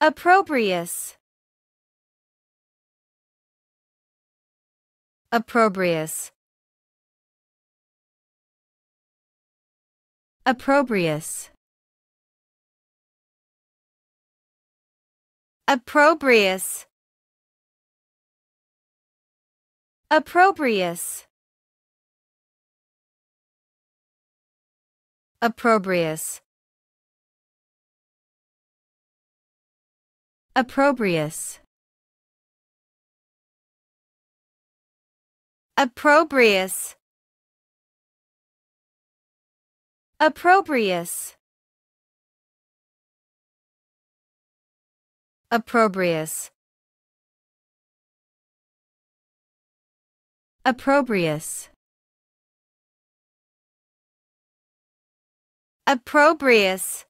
Appropriate. Appropriate. Appropriate. Appropriate. Appropriate. Appropriate. Opprobrious. Opprobrious. Opprobrious. Opprobrious. Opprobrious. Opprobrious.